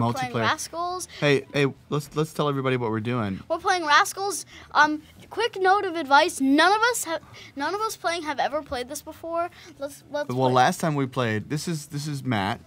We're playing Multiplayer. Raskulls. Hey, hey, let's let's tell everybody what we're doing. We're playing Raskulls. Um, quick note of advice: none of us have, none of us playing have ever played this before. Let's let's. Well, play. last time we played, this is this is Matt,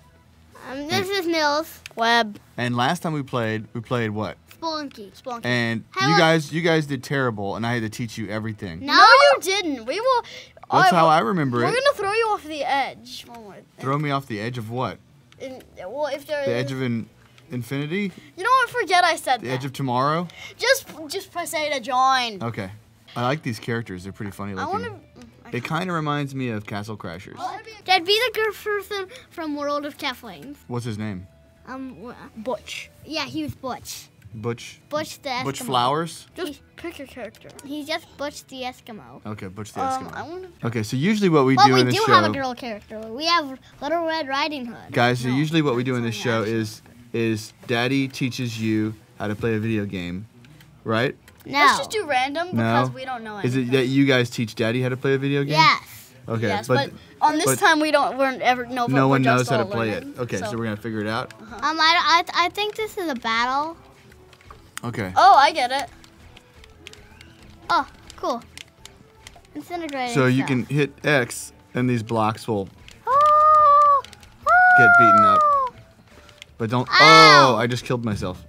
Um, this is Mills. Webb and last time we played, we played what? Spelunky. Splunky. And How you guys, you guys did terrible, and I had to teach you everything. No. no, you didn't. We will. That's I- how I remember it. We're gonna throw you off the edge. One more thing. Throw me off the edge of what? In- well, if there The is- edge of in, infinity? You know what? Forget I said The that. edge of tomorrow? just just press A to join. Okay. I like these characters. They're pretty funny I looking. want to. It kind of reminds me of Castle Crashers. That'd be the good person from World of Keflings. What's his name? Um, Butch. yeah, he was Butch. Butch. Butch the Eskimo. Butch Flowers. Just pick your character. He's just Butch the Eskimo. Okay, Butch the Um, Eskimo. I want to. Okay, so usually what we But do we in this show. we do have a girl character. We have Little Red Riding Hood. guys. So No, usually what we do in this show not is is Daddy teaches you how to play a video game, right? No. Let's just do random No. because we don't know Is it that you guys teach Daddy how to play a video game? Yes. Okay, yes, but, but, on this but time we don't. We're ever no. no one knows how to all play it. Okay, so. we're gonna figure it out. Um, I, I, I think this is a battle. Okay. Oh, I get it. Oh, cool. Incinegrating. So you stuff. can hit X, and these blocks will Oh, get beaten up. But don't. Ow. Oh, I just killed myself.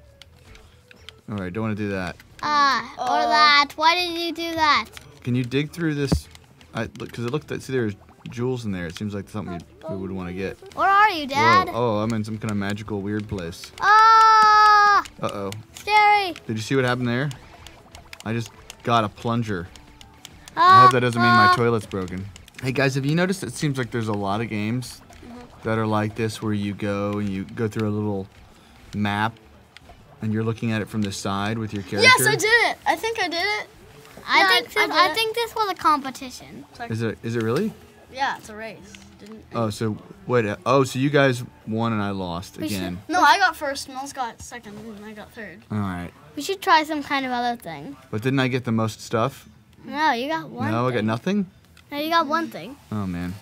All right, don't want to do that. Ah, or Uh, that. Why did you do that? Can you dig through this? I look, because it looked. See, there's jewels in there. It seems like something we would want to get. Where are you, Dad? Whoa. Oh, I'm in some kind of magical weird place. Ah, Uh oh. scary. Did you see what happened there? I just got a plunger. I Ah, hope that doesn't mean my ah. toilet's broken. Hey guys, have you noticed it seems like there's a lot of games that are like this where you go and you go through a little map and you're looking at it from the side with your character? Yes, I did it. I think I did it. I Yeah, think I- this, I I, it. think this was a competition. Is it is it really? Yeah, it's a race. Didn't. Oh, so wait. Oh, so you guys won and I lost We should- again. No, I got first. Mills got second, and I got third. All right. We should try some kind of other thing. But didn't I get the most stuff? No, you got one. no, I got nothing. No, you got one thing. Oh man.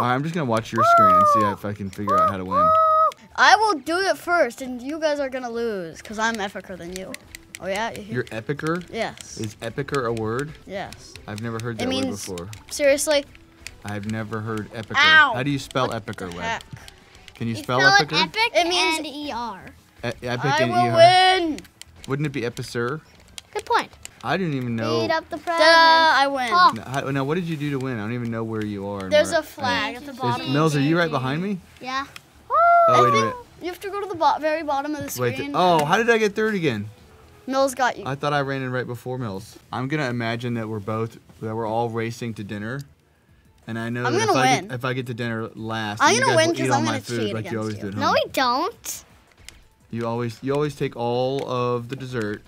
All right, I'm just gonna watch your screen and see if I can figure out how to win. I will do it first, and you guys are gonna lose because I'm epicer than you. Oh yeah. You hear- You're epicer. yes. Is epicer a word? yes. I've never heard It that word before. Seriously. I've never heard epicer. Ow. How do you spell What epicer, Webb? Can you You spell, spell it epicer? epic It means- and ER. E- epic I and will ER. win. Wouldn't it be epicer? Good point. I didn't even know. Beat up the Da! president. I win. Oh. No, now, what did you do to win? I don't even know where you are. There's where- a flag at the Is- bottom. Mills, are you right behind me? Yeah. Oh, I wait a minute. you have to go to the bo- very bottom of the Wait. screen. th- oh, how did I get third again? Mills got you. I thought I ran in right before Mills. I'm gonna imagine that we're both that we're all racing to dinner, and I know I'm that if gonna I win. get, if I get to dinner last, I'm then you gonna guys win will eat 'cause all I'm my gonna food cheat like you always against do at you. home. No, we don't. You always you always take all of the dessert.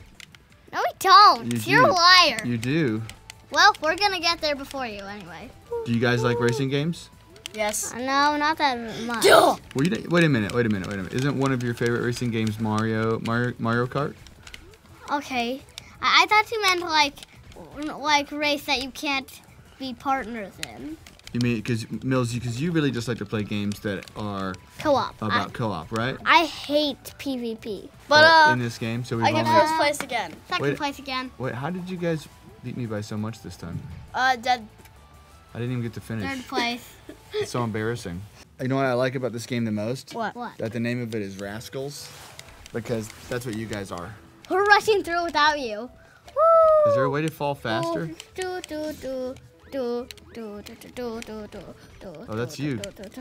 No, we don't. You You're a do. liar. You do. Well, we're gonna get there before you anyway. Do you guys like racing games? Yes. Uh, No, not that much. Well, you, wait a minute. Wait a minute. Wait a minute. Isn't one of your favorite racing games Mario Mario Mario Kart? Okay. I, I thought you meant like, like race that you can't be partners in. You mean because Mills? You Because you really just like to play games that are Co-op. about co-op, right? I, I hate PvP. But Well, uh, in this game, so we've I get only. first place again. Second Wait. place again. Wait, how did you guys beat me by so much this time? Uh, dead. I didn't even get to finish. Third place. It's so embarrassing. You know what I like about this game the most? What? What? That the name of it is Raskulls, because that's what you guys are. We're rushing through without you. Is there a way to fall faster? Do do do do do do do do do do do. Oh, that's you. This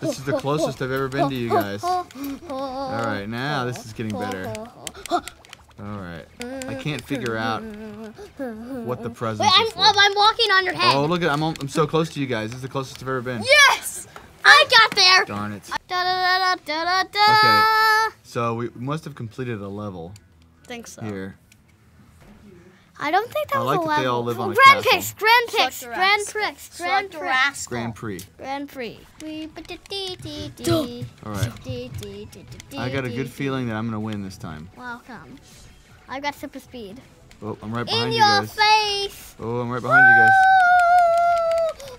This is the closest I've ever been to you guys. All All right, now this is getting better. All right, I can't figure out what the present Wait, I'm, oh, I'm walking on your head. Oh, look at I'm I'm so close to you guys. This is the closest I've ever been. Yes. I got there. Darn it. Da, da, da, da, da, da. So we must have completed a level Think so. here. I don't think that I was like a that they level. all live on a Grand castle. Prix, Grand Prix, Grand. Prix, Grand Prix. Grand Prix. Grand Prix. All right. I got a good feeling that I'm gonna win this time. Welcome. I've got super speed. Oh, I'm right In behind you your guys. face. Oh, I'm right behind you guys. Woo!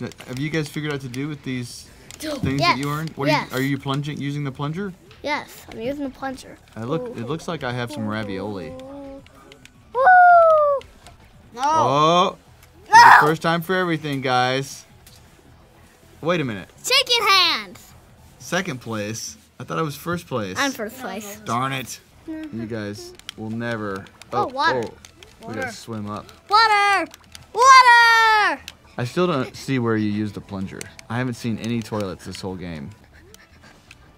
Woo! Now, Have you guys figured out what to do with these things Yes. that you earned? What Yes. are, you, are you plunging using the plunger? Yes, I'm using the plunger. I look. It looks like I have some ravioli. Woo! No. Oh, it's the first time for everything, guys. Wait a minute. Chicken hands. Second place. I thought I was first place. I'm first place. Darn it. Mm-hmm. You guys will never. Oh, oh water. Oh. we Water. gotta swim up. Water! Water! I still don't see where you use the plunger. I haven't seen any toilets this whole game.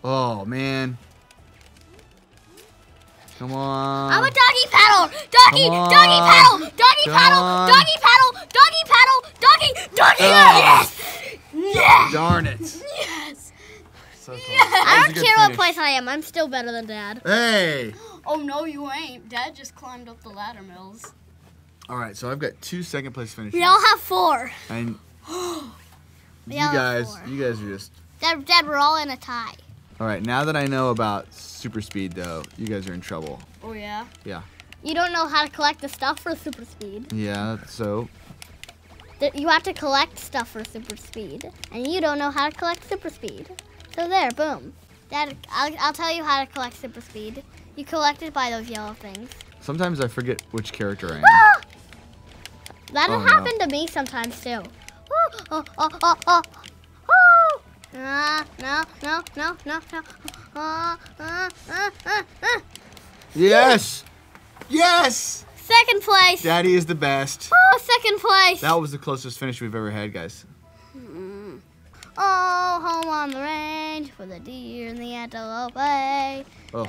Oh man. Come on. I'm a doggy paddle! Doggy! Doggy paddle! Doggy Come paddle! on. Doggy paddle! Doggy paddle! Doggy! Doggy! Ah. Yes! Yes! Darn it. Yes. So close. I That was a don't care what place I am. I'm still better than Dad. Hey. Oh no, you ain't. Dad just climbed up the ladder, Mills. All right, so I've got two second place finishes. We all have four. And you guys, you guys are just. Dad, Dad, we're all in a tie. All right, now that I know about super speed, though, you guys are in trouble. Oh yeah. Yeah. You don't know how to collect the stuff for super speed. Yeah. So You have to collect stuff for super speed, and you don't know how to collect super speed. So there, boom. Dad, I'll, I'll tell you how to collect super speed. You collect it by those yellow things. sometimes I forget which character I am. Ah! That'll Oh, no. happen to me sometimes too. Oh, oh, no, no, no, no, no. Ah. Yes. Yes. Second place. Daddy is the best. Oh, second place. That was the closest finish we've ever had, guys. Mm-hmm. Oh, home on the range for the deer and the antelope. Hey. Oh,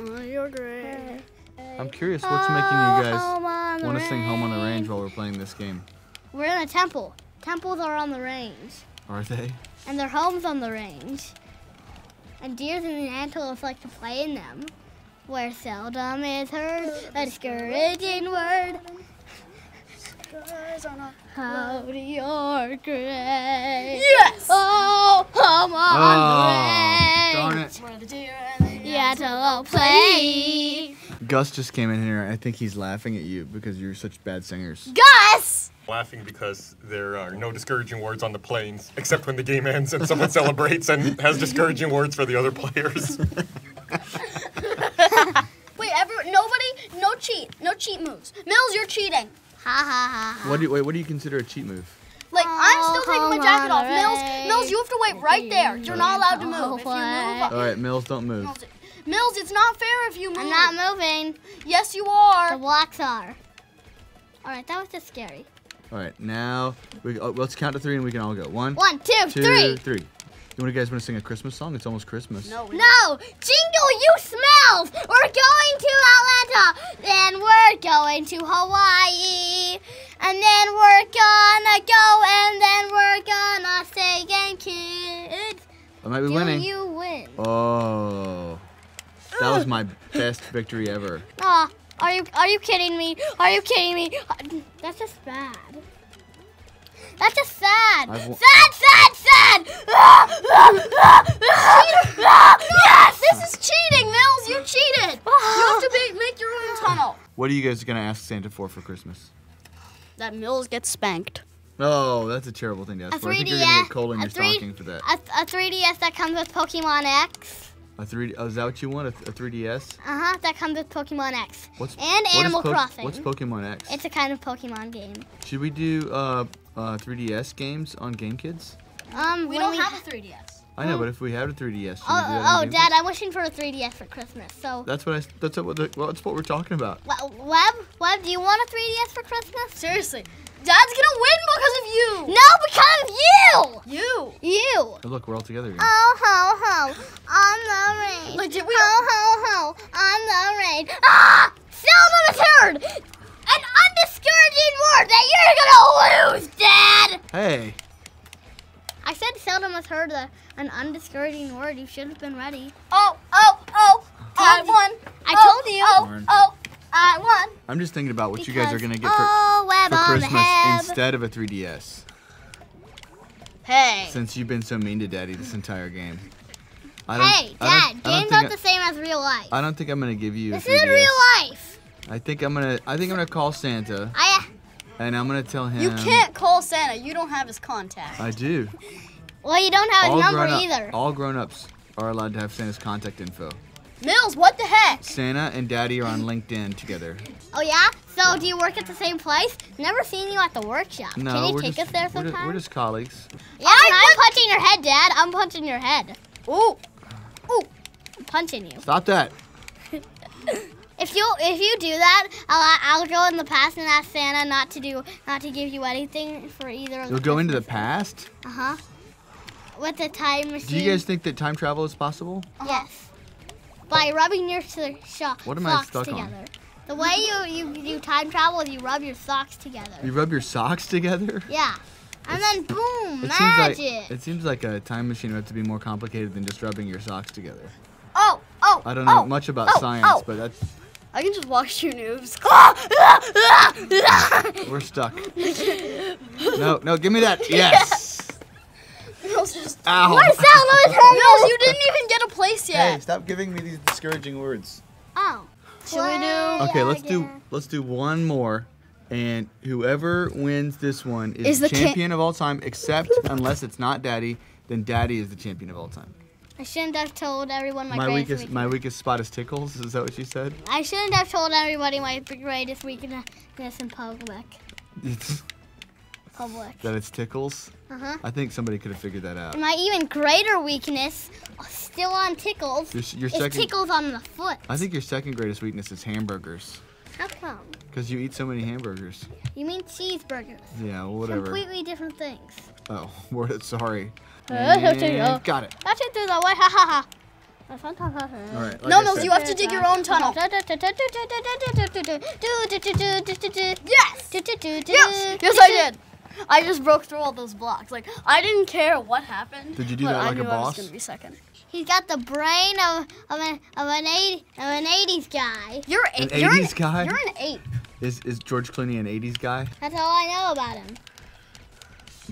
Oh, you're great. I'm curious what's making you oh, guys Oh, want to sing Home on the Range while we're playing this game. We're in a temple. Temples are on the range, Are they? and their homes on the range. And deers and antelopes like to play in them. Where seldom is heard a discouraging word. Howdy, your grace. Yes. Oh, home on Oh, the darn range. it. Where the deer and the The antelope play. Gus just came in here. I think he's laughing at you because you're such bad singers. Gus! Laughing because there are no discouraging words on the planes, except when the game ends and someone celebrates and has discouraging words for the other players. Wait, ever nobody, no cheat, no cheat moves. Mills, you're cheating. Ha ha ha ha. What do you, wait? What do you consider a cheat move? Like I'm still taking my Oh, jacket off. Monterey. Mills, Mills, you have to wait right there. You're not allowed to move. If you move, All right, Mills, don't move. Mills, Mills, it's not fair if you move. I'm not moving. Yes, you are. The blocks are. Alright, that was just scary. All right, now we oh, let's count to three and we can all go. One, One, two, two, three. three. You want you guys want to sing a Christmas song? It's almost Christmas. No. we- No! Jingle, you smells! We're going to Atlanta! Then we're going to Hawaii! And then we're gonna go and then we're gonna stay and kids. I might be Do winning. you win? Oh, that was my best victory ever. Aw, are you are you kidding me? Are you kidding me? That's just bad. That's just sad. I've wa- sad, sad, sad. Yes. This is cheating, Mills. You cheated. You have to make, make your own tunnel. What are you guys gonna ask Santa for for Christmas? That Mills gets spanked. Oh, that's a terrible thing to ask A for. I think you're gonna get cold in a your three- stocking for that. A, a 3DS that comes with Pokemon X. A three. Oh, is that what you want? A, a 3DS? Uh huh. That comes with Pokemon X. What's And what is Animal Po- Crossing. What's Pokemon X? It's a kind of Pokemon game. Should we do uh, uh 3DS games on Game Kids? Um, We don't have a 3DS. I know, but if we had a 3DS, should we do that Oh, oh, Dad, Kids? I'm wishing for a 3DS for Christmas. So, That's what I. That's what. The, well, that's what we're talking about. Webb, Webb, Webb, do you want a 3DS for Christmas? Seriously, Dad's gonna win because of you. No, because of you. You. You. Oh, look, we're all together again. Oh ho ho, on the range. Like, did we- Ho ho ho, on the range. Ah! Seldom is heard. An undiscouraging word that you're gonna lose, Dad. Hey, I said seldom is heard a, an undiscouraging word. You should have been ready. Oh, oh, oh. I won. I Oh, told you. Oh, oh, I won. I'm just thinking about what you guys are gonna get for, oh, Webb for Christmas instead of a 3DS. Hey. Since you've been so mean to Daddy this entire game. I don't- Hey, I Dad, I don't games think aren't I- the same as real life. I don't think I'm gonna give you a This 3DS. isn't real life. I think I'm gonna. I think I'm gonna call Santa, I uh, and I'm gonna tell him. You can't call Santa. You don't have his contact. I do. Well, you don't have his number grown either. all grown-ups are allowed to have Santa's contact info. Mills, what the heck? Santa and Daddy are on LinkedIn together. Oh yeah? So do you work at the same place? Never seen you at the workshop. No, Can you we're take just us there we're, just, sometime? we're just colleagues. yeah, and I'm punching your head, Dad. I'm punching your head. Ooh, I'm punching you. Stop that. If you if you do that, I'll I'll go in the past and ask Santa not to do not to give you anything for either of You'll go into the past. Uh huh. With the time machine. Do you guys think that time travel is possible? Yes. By rubbing your so- sho- What am I socks stuck on? together. The way you, you you time travel is you rub your socks together. You rub your socks together? Yeah. And then boom, It magic. seems like it seems like a time machine would have to be more complicated than just rubbing your socks together. oh, oh. I don't know oh, much about oh, science, oh. but that's I can just watch you noobs. we're stuck. no, no, give me that. Yes. Mills, just, Ow. Marcel, let us Mills, you didn't even get a place Hey, stop giving me these discouraging words. Oh. Should we do? Okay, let's do let's do one more, and whoever wins this one is, Is the cha- champion of all time. Except unless it's not Daddy, then Daddy is the champion of all time. I shouldn't have told everyone my, My, greatest weakest weakness. my weakest spot is tickles. Is that what you said? I shouldn't have told everybody my greatest weakness in public. Public. that it's tickles. Uh huh. I think somebody could have figured that out. My even greater weakness, still on tickles, Your, your is second, tickles on the foot. I think your second greatest weakness is hamburgers, How come? because you eat so many hamburgers. You mean cheeseburgers? Yeah, well, whatever. Completely different things. Oh, word, sorry. That's And got it. it through the way. Ha ha ha. All right. like No, Mills, you have to dig your own tunnel. Yes. Yes, yes, I did. I just broke through all those blocks. Like I didn't care what happened. Did you do but that I like a knew I was boss? gonna be second. He's got the brain of of an of an eight of an eighties guy. You're An 80s guy? You're an eight. Is is George Clooney an '80s guy? That's all I know about him.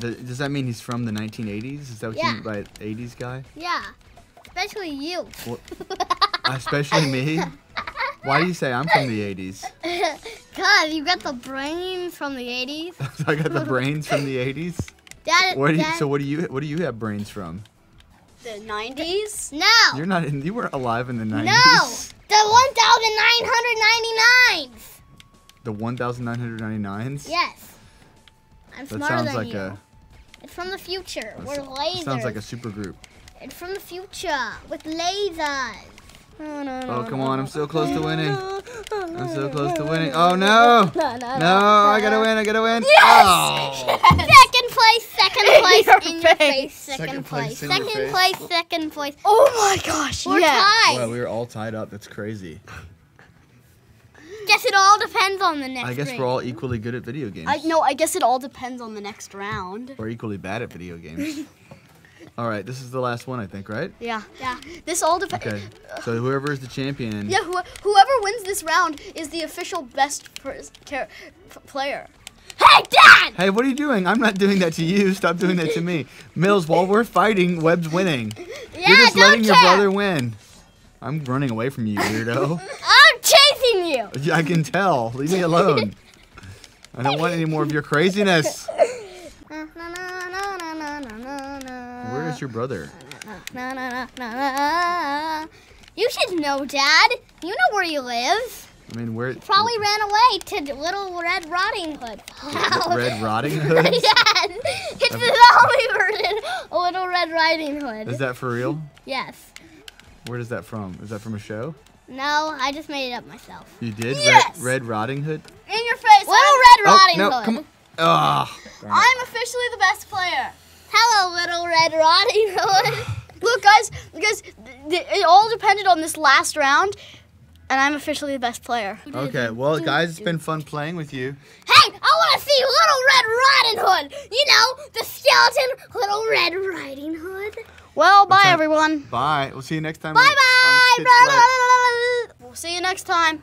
Th- Does that mean he's from the 1980s? Is that what Yeah. you mean by 80s guy? Yeah. Especially you. Especially me. Why do you say I'm from the 80s? Cause you got the brains from the eighties. I got the brains from the 80s. Dad, What do you, Dad- so what do you what do you have brains from? The nineties. no. You're not in, you weren't alive in the 90s. No. The one thousand nine hundred ninety nines. The 1999s. Yes. I'm That smarter sounds than like you. a It's from the future. We're lasers. sounds like a super group. It's from the future with lasers. Oh come on, I'm so close to winning. I'm so close to winning. Oh no! No, no, No, I gotta win, I gotta win. Oh. Second place, second place your in your face. face. Second, Second place, place in your second face. place, second place. Oh my gosh. We're yeah. tied. Well, we were all tied up. That's crazy. Guess it all depends on the next. I guess ring. we're all equally good at video games. I no. I guess it all depends on the next round. Or equally bad at video games. all right, this is the last one, I think, right? Yeah. Yeah. This all depends. Okay. So whoever is the champion. Yeah. Who, whoever wins this round is the official best player. Hey, Dad! Hey, what are you doing? I'm not doing that to you. Stop doing that to me. Mills, while we're fighting, Webb's winning. Yeah, You're just letting your brother win. I'm running away from you, weirdo. I'm chasing you. Yeah, I can tell. Leave me alone. I don't want any more of your craziness. Your brother? Na, na, na. You should know, Dad. You know where you live. I mean, where? Probably ran away to Little Red Riding Hood. Red Rotting Hood? yes, it's the only version of Little Red Riding Hood. Is that for real? yes. Where is that from? Is that from a show? No, I just made it up myself. You did? Yes! Red, Red Rotting Hood? In your face. Little I'm, Red oh, Riding oh, no, Hood. come on. It. I'm officially the best player. Hello, Little Red Riding Hood. Look, guys, guys, it all depended on this last round, and I'm officially the best player. Okay, well, guys, it's been fun playing with you. hey, I want to see Little Red Riding Hood. You know, the skeleton Little Red Riding Hood. Well, bye, everyone. Bye. We'll see you next time. Bye bye. We'll see you next time.